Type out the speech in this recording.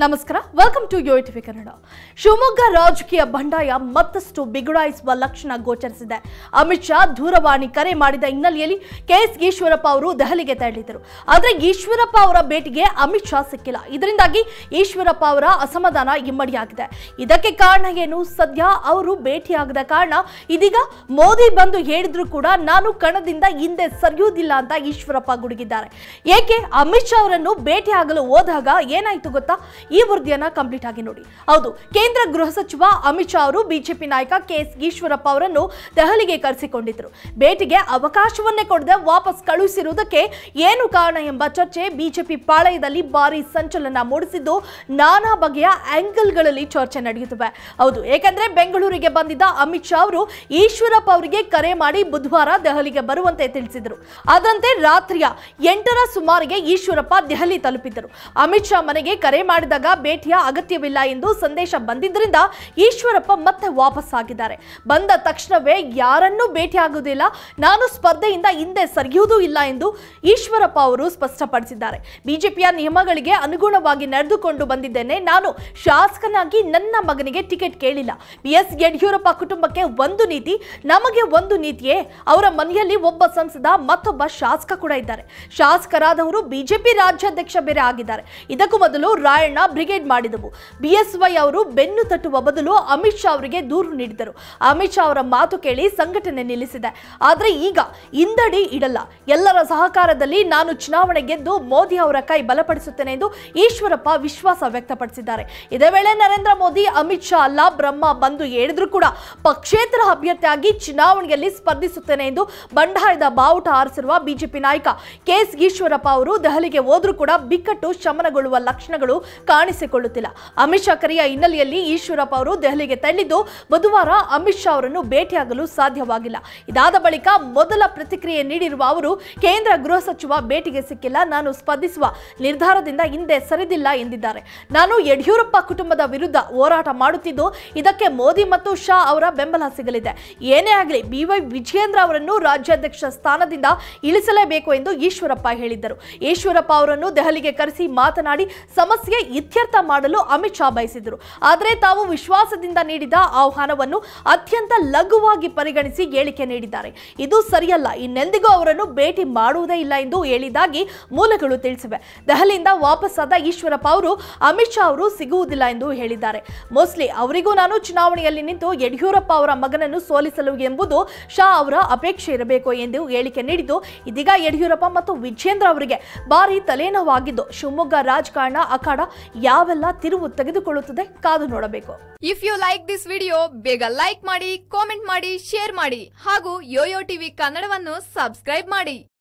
ನಮಸ್ಕಾರ. Welcome to Yo TV Kannada Shivamogga ರಾಜಕೀಯ ಬಂಡಾಯ ಮತ್ತಷ್ಟು ಬಿಗುಡಾಯಿಸುವ ಲಕ್ಷಣ ಗೋಚರಿಸಿದೆ. ಅಮಿತ್ ಶಾ ದೂರವಾಣಿ ಕರೆ ಮಾಡಿದ ಹಿನ್ನೆಲೆಯಲ್ಲಿ ಕೆಎಸ್ ಈಶ್ವರಪ್ಪ ಅವರು ದೆಹಲಿಗೆ ತೆರಳಿದರು ಆದರೆ ಈಶ್ವರಪ್ಪ ಅವರ ಭೇಟಿಗೆ ಅಮಿತ್ ಶಾ ಸಿಕ್ಕಿಲ್ಲ. ಇದರಿಂದಾಗಿ ಈಶ್ವರಪ್ಪ ಅವರ ಅಸಮಾಧಾನ ಇಮ್ಮಡಿಯಾಗಿದೆ. ಇದಕ್ಕೆ ಕಾರಣ ಏನು? ಸದ್ಯ ಅವರು ಭೇಟಿಯಾಗದ ಕಾರಣ ಇದೀಗ ಮೋದಿ ಬಂದು ಹೇಳಿದ್ರು ಕೂಡ ನಾನು ಕಣದಿಂದ ಹಿಂದೆ ಸರಿಯುವುದಿಲ್ಲ ಅಂತ ಈಶ್ವರಪ್ಪ ಗುಡುಗಿದ್ದಾರೆ. ಏಕೆ? ಅಮಿತ್ ಶಾ ಅವರನ್ನು ಭೇಟಿಯಾಗಲು ಹೋದಾಗ ಏನಾಯ್ತು ಗೊತ್ತಾ? ಈ ವರದಿಯನ್ನ ಕಂಪ್ಲೀಟ್ ಆಗಿ ನೋಡಿ. ಹೌದು, ಕೇಂದ್ರ ಗೃಹ ಸಚಿವ ಅಮಿತ್ ಶಾ ಅವರು ಬಿಜೆಪಿ ನಾಯಕ ಕೆ ಎಸ್ ಈಶ್ವರಪ್ಪ ಅವರನ್ನು ದೆಹಲಿಗೆ ಕರೆಸಿಕೊಂಡಿದ್ರು. ಭೇಟಿಗೆ ಅವಕಾಶವನ್ನೇ ಕೊಡದೆ ವಾಪಸ್ ಕಳುಹಿಸಿರುವುದಕ್ಕೆ ಏನು ಕಾರಣ ಎಂಬ ಚರ್ಚೆ ಬಿಜೆಪಿ ಪಾಳಯದಲ್ಲಿ ಭಾರಿ ಸಂಚಲನ ಮೂಡಿಸಿದ್ದು ನಾನಾ ಬಗೆಯ ಆಂಗಲ್ಗಳಲ್ಲಿ ಚರ್ಚೆ ನಡೆಯುತ್ತಿವೆ. ಹೌದು, ಏಕೆಂದ್ರೆ ಬೆಂಗಳೂರಿಗೆ ಬಂದಿದ್ದ ಅಮಿತ್ ಶಾ ಅವರು ಈಶ್ವರಪ್ಪ ಅವರಿಗೆ ಕರೆ ಮಾಡಿ ಬುಧವಾರ ದೆಹಲಿಗೆ ಬರುವಂತೆ ತಿಳಿಸಿದರು. ಅದರಂತೆ ರಾತ್ರಿಯ ಎಂಟರ ಸುಮಾರಿಗೆ ಈಶ್ವರಪ್ಪ ದೆಹಲಿ ತಲುಪಿದ್ದರು. ಅಮಿತ್ ಶಾ ಮನೆಗೆ ಕರೆ ಮಾಡಿದಾಗ ಭೇಟಿಯ ಅಗತ್ಯವಿಲ್ಲ ಎಂದು ಸಂದೇಶ ಬಂದಿದ್ದರಿಂದ ಈಶ್ವರಪ್ಪ ಮತ್ತೆ ವಾಪಸ್ ಆಗಿದ್ದಾರೆ ಬಂದ ತಕ್ಷಣವೇ ಯಾರನ್ನೂ ಭೇಟಿಯಾಗುವುದಿಲ್ಲ. ನಾನು ಸ್ಪರ್ಧೆಯಿಂದ ಹಿಂದೆ ಸರಿಯುವುದೂ ಇಲ್ಲ ಎಂದು ಈಶ್ವರಪ್ಪ ಅವರು ಸ್ಪಷ್ಟಪಡಿಸಿದ್ದಾರೆ. ಬಿಜೆಪಿಯ ನಿಯಮಗಳಿಗೆ ಅನುಗುಣವಾಗಿ ನಡೆದುಕೊಂಡು ಬಂದಿದ್ದೇನೆ. ನಾನು ಶಾಸಕನಾಗಿ ನನ್ನ ಮಗನಿಗೆ ಟಿಕೆಟ್ ಕೇಳಿಲ್ಲ. ಬಿ ಎಸ್ ಯಡಿಯೂರಪ್ಪ ಕುಟುಂಬಕ್ಕೆ ಒಂದು ನೀತಿ, ನಮಗೆ ಒಂದು ನೀತಿಯೇ. ಅವರ ಮನೆಯಲ್ಲಿ ಒಬ್ಬ ಸಂಸದ, ಮತ್ತೊಬ್ಬ ಶಾಸಕ ಕೂಡ ಇದ್ದಾರೆ. ಶಾಸಕರಾದವರು ಬಿಜೆಪಿ ರಾಜ್ಯಾಧ್ಯಕ್ಷ ಬೇರೆ ಆಗಿದ್ದಾರೆ. ಇದಕ್ಕೂ ಮೊದಲು ರಾಯಣ್ಣ ಬ್ರಿಗೇಡ್ ಮಾಡಿದವು. ಬಿಎಸ್ವೈ ಅವರು ಬೆನ್ನು ತಟ್ಟುವ ಬದಲು ಅಮಿತ್ ಶಾ ಅವರಿಗೆ ದೂರು ನೀಡಿದರು ಅಮಿತ್ ಶಾ ಅವರ ಮಾತು ಕೇಳಿ ಸಂಘಟನೆ ನಿಲ್ಲಿಸಿದೆ. ಆದರೆ ಈಗ ಹಿಂದಡಿ ಇಡಲ್ಲ. ಎಲ್ಲರ ಸಹಕಾರದಲ್ಲಿ ನಾನು ಚುನಾವಣೆ ಗೆದ್ದು ಮೋದಿ ಅವರ ಕೈ ಬಲಪಡಿಸುತ್ತೇನೆ ಎಂದು ಈಶ್ವರಪ್ಪ ವಿಶ್ವಾಸ ವ್ಯಕ್ತಪಡಿಸಿದ್ದಾರೆ. ಇದೇ ವೇಳೆ ನರೇಂದ್ರ ಮೋದಿ, ಅಮಿತ್ ಶಾ ಅಲ್ಲ, ಬ್ರಹ್ಮ ಬಂದು ಹೇಳಿದ್ರು ಕೂಡ ಪಕ್ಷೇತರ ಅಭ್ಯರ್ಥಿಯಾಗಿ ಚುನಾವಣೆಯಲ್ಲಿ ಸ್ಪರ್ಧಿಸುತ್ತೇನೆ ಎಂದು ಬಂಡಾಯದ ಬಾವುಟ ಆರಿಸಿರುವ ಬಿಜೆಪಿ ನಾಯಕ ಕೆಎಸ್ ಈಶ್ವರಪ್ಪ ಅವರು ದೆಹಲಿಗೆ ಹೋದ್ರೂ ಕೂಡ ಬಿಕ್ಕಟ್ಟು ಶಮನಗೊಳ್ಳುವ ಲಕ್ಷಣಗಳು ಕಾಣಿಸಿಕೊಳ್ಳುತ್ತಿಲ್ಲ. ಅಮಿತ್ ಶಾ ಕರೆಯ ಹಿನ್ನೆಲೆಯಲ್ಲಿ ಈಶ್ವರಪ್ಪ ಅವರು ದೆಹಲಿಗೆ ತಳ್ಳಿದ್ದು ಬುಧವಾರ ಅಮಿತ್ ಶಾ ಅವರನ್ನು ಭೇಟಿಯಾಗಲು ಸಾಧ್ಯವಾಗಿಲ್ಲ. ಇದಾದ ಬಳಿಕ ಮೊದಲ ಪ್ರತಿಕ್ರಿಯೆ ನೀಡಿರುವ ಅವರು, ಕೇಂದ್ರ ಗೃಹ ಸಚಿವ ಭೇಟಿಗೆ ಸಿಕ್ಕಿಲ್ಲ, ನಾನು ಸ್ಪರ್ಧಿಸುವ ನಿರ್ಧಾರದಿಂದ ಹಿಂದೆ ಸರಿದಿಲ್ಲ ಎಂದಿದ್ದಾರೆ. ನಾನು ಯಡಿಯೂರಪ್ಪ ಕುಟುಂಬದ ವಿರುದ್ಧ ಹೋರಾಟ ಮಾಡುತ್ತಿದ್ದು, ಇದಕ್ಕೆ ಮೋದಿ ಮತ್ತು ಶಾ ಅವರ ಬೆಂಬಲ ಸಿಗಲಿದೆ. ಏನೇ ಆಗಲಿ ಬಿವೈ ವಿಜಯೇಂದ್ರ ಅವರನ್ನು ರಾಜ್ಯಾಧ್ಯಕ್ಷ ಸ್ಥಾನದಿಂದ ಇಳಿಸಲೇಬೇಕು ಎಂದು ಈಶ್ವರಪ್ಪ ಹೇಳಿದ್ದರು. ಈಶ್ವರಪ್ಪ ಅವರನ್ನು ದೆಹಲಿಗೆ ಕರೆಸಿ ಮಾತನಾಡಿ, ಸಮಸ್ಯೆ ಇತ್ಯರ್ಥ ಮಾಡಲು ಅಮಿತ್ ಶಾ ಬಯಸಿದರು. ಆದರೆ ತಾವು ವಿಶ್ವಾಸದಿಂದ ನೀಡಿದ ಆಹ್ವಾನವನ್ನು ಅತ್ಯಂತ ಲಘುವಾಗಿ ಪರಿಗಣಿಸಿ ಹೇಳಿಕೆ ನೀಡಿದ್ದಾರೆ. ಇದು ಸರಿಯಲ್ಲ. ಇನ್ನೆಂದಿಗೂ ಅವರನ್ನು ಭೇಟಿ ಮಾಡುವುದೇ ಇಲ್ಲ ಎಂದು ಹೇಳಿದ್ದಾಗಿ ಮೂಲಗಳು ತಿಳಿಸಿವೆ. ದೆಹಲಿಯಿಂದ ವಾಪಸ್ಸಾದ ಈಶ್ವರಪ್ಪ ಅವರು ಅಮಿತ್ ಶಾ ಅವರು ಸಿಗುವುದಿಲ್ಲ ಎಂದು ಹೇಳಿದ್ದಾರೆ. ಮೋಸ್ಟ್ಲಿ ಅವರಿಗೂ ನಾನು ಚುನಾವಣೆಯಲ್ಲಿ ನಿಂತು ಯಡಿಯೂರಪ್ಪ ಅವರ ಮಗನನ್ನು ಸೋಲಿಸಲು ಎಂಬುದು ಶಾ ಅವರ ಅಪೇಕ್ಷೆ ಇರಬೇಕು ಎಂದು ಹೇಳಿಕೆ ನೀಡಿದ್ದು, ಇದೀಗ ಯಡಿಯೂರಪ್ಪ ಮತ್ತು ವಿಜೇಂದ್ರ ಅವರಿಗೆ ಭಾರಿ ತಲೆನೋವಾಗಿದ್ದು, ಶಿವಮೊಗ್ಗ ರಾಜಕಾರಣ ಅಖಾಡ ಯಾವೆಲ್ಲ ತಿರುವು ತೆಗೆದುಕೊಳ್ಳುತ್ತದೆ ಕಾದು ನೋಡಬೇಕು. If you like this video ಬೇಗ ಲೈಕ್ ಮಾಡಿ ಕಾಮೆಂಟ್ ಮಾಡಿ ಶೇರ್ ಮಾಡಿ ಹಾಗೂ ಯೋಯೋ ಟಿವಿ ಕನ್ನಡವನ್ನು ಸಬ್ಸ್ಕ್ರೈಬ್ ಮಾಡಿ.